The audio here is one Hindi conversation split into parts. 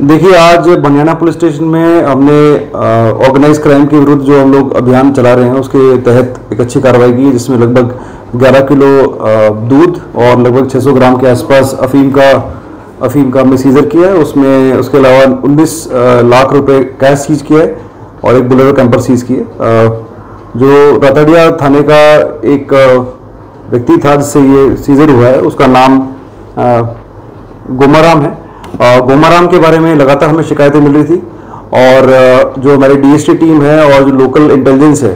देखिए, आज बंगाना पुलिस स्टेशन में हमने ऑर्गेनाइज क्राइम के विरुद्ध जो हम लोग अभियान चला रहे हैं, उसके तहत एक अच्छी कार्रवाई की, जिसमें लगभग 11 किलो दूध और लगभग 600 ग्राम के आसपास अफीम का अफीम का हमने सीजर किया है। उसमें, उसके अलावा 19 लाख रुपए कैश सीज किया है और एक बुलेरो कैंपर सीज किए जो रतड़िया थाने का एक व्यक्ति था, जिससे ये सीजर हुआ है, उसका नाम गोमाराम है। गोमाराम के बारे में लगातार हमें शिकायतें मिल रही थी और जो हमारी डीएसटी टीम है और जो लोकल इंटेलिजेंस है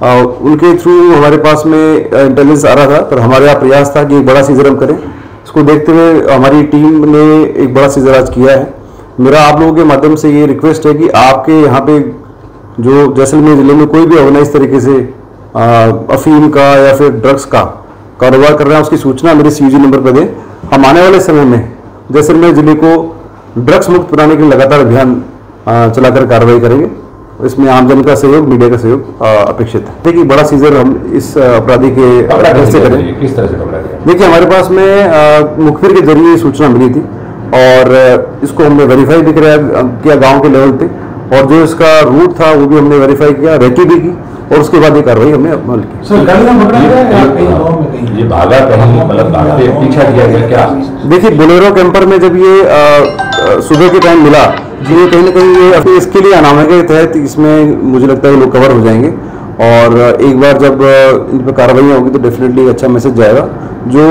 उनके थ्रू हमारे पास में इंटेलिजेंस आ रहा था, पर हमारे यहाँ प्रयास था कि एक बड़ा सीजर हम करें। इसको देखते हुए हमारी टीम ने एक बड़ा सीजर आज किया है। मेरा आप लोगों के माध्यम से ये रिक्वेस्ट है कि आपके यहाँ पे जो जैसलमेर ज़िले में कोई भी ऑर्गेनाइज तरीके से अफीम का या फिर ड्रग्स का कारोबार कर रहा है, उसकी सूचना मेरे सीजी नंबर पर दें। हम आने वाले समय में जैसलमेर ज़िले को ड्रग्स मुक्त बनाने के लिए लगातार अभियान चलाकर कार्रवाई करेंगे। इसमें आमजन का सहयोग मीडिया का सहयोग अपेक्षित है। देखिए बड़ा सीजर हम इस अपराधी के से करें। किस तरह से देखिए हमारे पास में मुखबिर के ज़रिए सूचना मिली थी और इसको हमने वेरीफाई भी कराया किया गाँव के लेवल पे। और जो इसका रूट था वो भी हमने वेरीफाई किया रेकी भी की। और उसके बाद ये कार्रवाई हमने अमल की। भागा कहीं मतलब पीछा किया गया। क्या? देखिए बोलेरो कैंपर में जब ये सुबह के टाइम मिला तो ये कहीं ना कहीं ये इसके लिए अनामा के तहत इसमें मुझे लगता है लोग कवर हो जाएँगे। और एक बार जब इन पर कार्रवाई होगी तो डेफिनेटली एक अच्छा मैसेज जाएगा। जो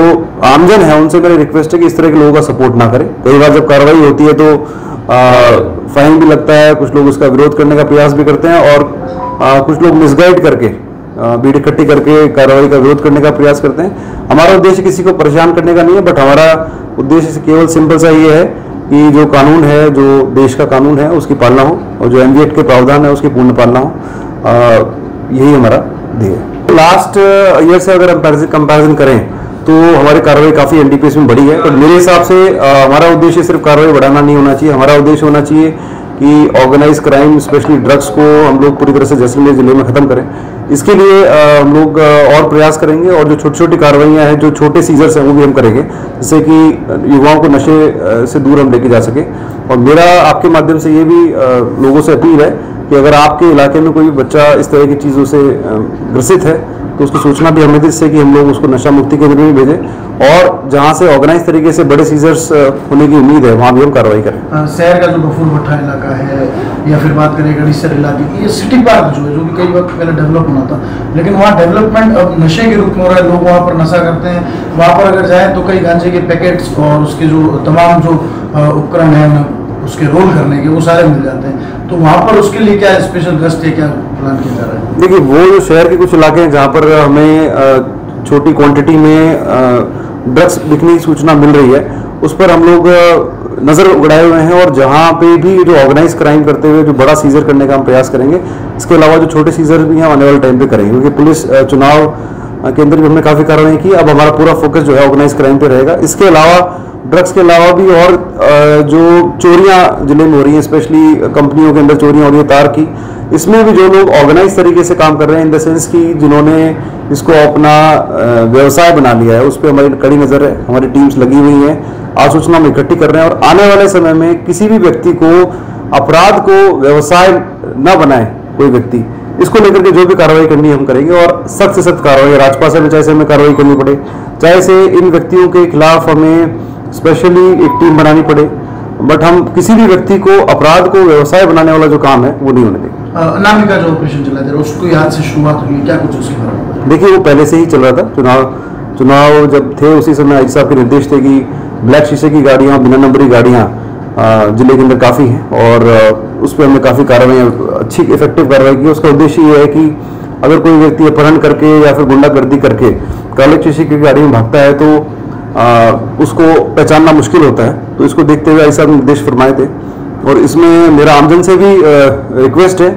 आमजन है उनसे मेरी रिक्वेस्ट है कि इस तरह के लोगों का सपोर्ट ना करें। कई बार जब कार्रवाई होती है तो फाइन भी लगता है कुछ लोग उसका विरोध करने का प्रयास भी करते हैं और अ, कुछ लोग मिसगाइड करके भीड़ इकट्ठी करके कार्रवाई का विरोध करने का प्रयास करते हैं। हमारा उद्देश्य किसी को परेशान करने का नहीं है बट हमारा उद्देश्य केवल सिंपल सा ये है कि जो कानून है जो देश का कानून है उसकी पालना हो और जो एमवीएट के प्रावधान है उसकी पूर्ण पालना हो। अ, यही हमारा ध्येय है। लास्ट ईयर से अगर कंपैरिजन करें तो हमारी कार्रवाई काफ़ी एनडीपीएस में बढ़ी है तो मेरे हिसाब से हमारा उद्देश्य सिर्फ़ कार्रवाई बढ़ाना नहीं होना चाहिए हमारा उद्देश्य होना चाहिए कि ऑर्गेनाइज क्राइम, स्पेशली ड्रग्स को हम लोग पूरी तरह से जैसलमेर ज़िले में ख़त्म करें। इसके लिए हम लोग और प्रयास करेंगे और जो छोटी छोटी कार्रवाइयाँ हैं, जो छोटे सीजर्स हैं, वो भी हम करेंगे, जिससे कि युवाओं को नशे से दूर हम लेके जा सके। और मेरा आपके माध्यम से ये भी लोगों से अपील है कि अगर आपके इलाके में कोई बच्चा इस तरह की चीज़ों से ग्रसित है तो उसकी सूचना भी हमें दी जिससे कि हम लोग उसको नशा मुक्ति केंद्र में भेजें। और जहाँ से ऑर्गेनाइज तरीके से बड़े सीजर्स होने की उम्मीद है, वहाँ भी हम कार्रवाई करें। शहर का जो गफूर भट्टा इलाका है, या फिर बात करें गणेशर इलाके की, ये सिटी पार्क जो है, जो कि कई वक्त पहले डेवलप होना था, लेकिन वहाँ डेवलपमेंट अब नशे के रूप में हो रहा है, लोग वहाँ पर नशा करते हैं। वहाँ पर अगर जाएँ तो कई गांजे के पैकेट्स और उसके जो, तमाम जो उपकरण हैं, उसके रोल करने के, वो सारे मिल जाते हैं। तो वहाँ पर उसके लिए क्या स्पेशल गश्त है, क्या देखिए, वो जो शहर के कुछ इलाके हैं जहाँ पर हमें छोटी क्वांटिटी में ड्रग्स बिकने की सूचना मिल रही है, उस पर हम लोग नज़र उगड़ाए हुए हैं और जहाँ पे भी जो ऑर्गेनाइज क्राइम करते हुए, जो बड़ा सीजर करने का हम प्रयास करेंगे, इसके अलावा जो छोटे सीजर भी हैं आने वाले टाइम पे करेंगे, क्योंकि पुलिस चुनाव के अंदर भी हमने काफ़ी कार्रवाई की अब हमारा पूरा फोकस जो है ऑर्गेनाइज क्राइम पे रहेगा। इसके अलावा ड्रग्स के अलावा भी और जो चोरियाँ ज़िले में हो रही हैं स्पेशली कंपनियों के अंदर चोरियाँ हो रही है, तार की इसमें भी जो लोग ऑर्गेनाइज तरीके से काम कर रहे हैं इन द सेंस कि जिन्होंने इसको अपना व्यवसाय बना लिया है, उस पर हमारी कड़ी नज़र है, हमारी टीम्स लगी हुई हैं आज सूचना हम इकट्ठी कर रहे हैं और आने वाले समय में किसी भी व्यक्ति को अपराध को व्यवसाय न बनाए कोई व्यक्ति। इसको लेकर के जो भी कार्रवाई करनी हम करेंगे और सख्त से सख्त कार्रवाई राजपा से चाहे से हमें कार्रवाई करनी पड़े, चाहे से इन व्यक्तियों के खिलाफ हमें स्पेशली एक टीम बनानी पड़े बट हम किसी भी व्यक्ति को अपराध को व्यवसाय बनाने वाला जो काम है, वो नहीं होने देंगे। अनामिका जो ऑपरेशन चला है उसको याद से शुरुआत हुई क्या कुछ उसके बारे में? देखिए वो पहले से ही चल रहा था। चुनाव चुनाव जब थे उसी समय आई साहब के निर्देश थे कि ब्लैक शीशे की गाड़ियाँ बिना नंबरी गाड़ियाँ अ, ज़िले के अंदर काफ़ी हैं और उस पर हमने काफ़ी कार्रवाई अच्छी इफ़ेक्टिव कार्रवाई की। उसका उद्देश्य ये है कि अगर कोई व्यक्ति अपहरण करके या फिर गुंडागर्दी करके काले शीशे की गाड़ी में भागता है तो अ, उसको पहचानना मुश्किल होता है। तो इसको देखते हुए आई साहब निर्देश फरमाए थे। और इसमें मेरा आमजन से भी रिक्वेस्ट है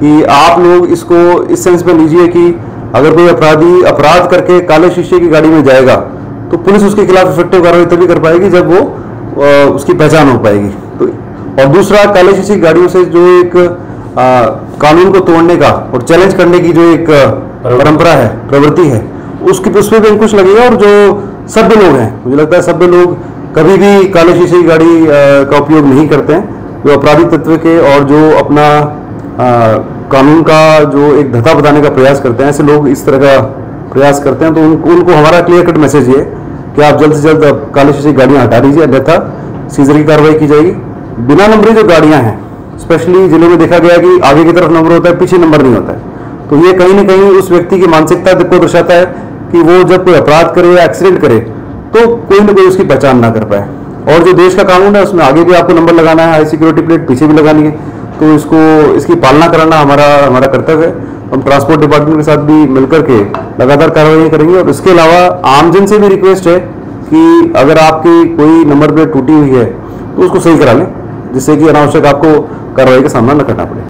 कि आप लोग इसको इस सेंस में लीजिए कि अगर कोई अपराधी अपराध करके काले शीशे की गाड़ी में जाएगा तो पुलिस उसके खिलाफ इफ़ेक्टिव कार्रवाई तभी कर पाएगी जब वो उसकी पहचान हो पाएगी। तो और दूसरा काले शीशे गाड़ियों से जो एक अ, कानून को तोड़ने का और चैलेंज करने की जो एक परंपरा है प्रवृत्ति है उसकी उस पर भी अंकुश लगेगा और जो सभ्य लोग हैं मुझे लगता है सभ्य लोग कभी भी काले शीशे की गाड़ी अ, का उपयोग नहीं करते हैं। जो अपराधी तत्व के और जो अपना कानून का जो एक धता बताने का प्रयास करते हैं, ऐसे लोग इस तरह का प्रयास करते हैं तो उनको उनको हमारा क्लियर कट मैसेज ये कि आप जल्द से जल्द काले शीशे की गाड़ियाँ हटा दीजिए, अन्यथा सीजर की कार्रवाई की जाएगी। बिना नंबरी जो गाड़ियाँ हैं स्पेशली ज़िले में देखा गया कि आगे की तरफ़ नंबर होता है, पीछे नंबर नहीं होता है। तो ये कहीं ना कहीं उस व्यक्ति की मानसिकता को दर्शाता है कि वो जब कोई अपराध करे या एक्सीडेंट करे तो कोई ना कोई उसकी पहचान ना कर पाए। और जो देश का कानून है, उसमें आगे भी आपको नंबर लगाना है हाई सिक्योरिटी प्लेट पीछे भी लगानी है। तो इसको, इसकी पालना कराना हमारा हमारा कर्तव्य है। हम ट्रांसपोर्ट डिपार्टमेंट के साथ भी मिलकर के लगातार कार्रवाई करेंगे और इसके अलावा आमजन से भी रिक्वेस्ट है कि अगर आपकी कोई नंबर प्लेट टूटी हुई है तो उसको सही करा लें, जिससे कि अनावश्यक आपको कार्रवाई का सामना न करना पड़े।